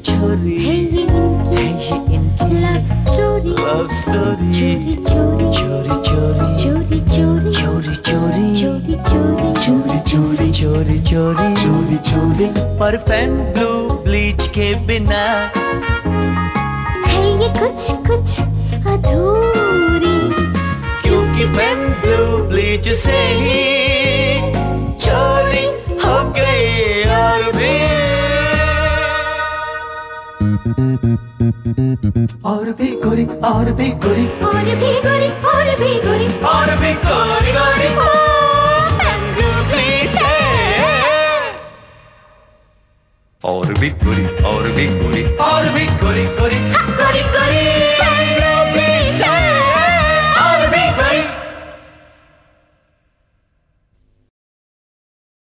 एक छोरी है ये है ये इनकी लव स्टोरी लव स्टोरी चोरी चोरी। चोरी चोरी। चोरी चोरी। चोरी चोरी। चोरी चोरी। चोरी चोरी। चोरी चोरी। परफेक्ट ब्लू ब्लीच के बिना। है ये कुछ कुछ अधूरी। क्योंकि पेन ब्लू ब्लीच से ही और भी गोरी और भी गोरी। और भी गोरी और भी गोरी। और भी गोरी गोरी। और भी गोरी और भी गोरी। और भी गोरी गोरी। गोरी गोरी।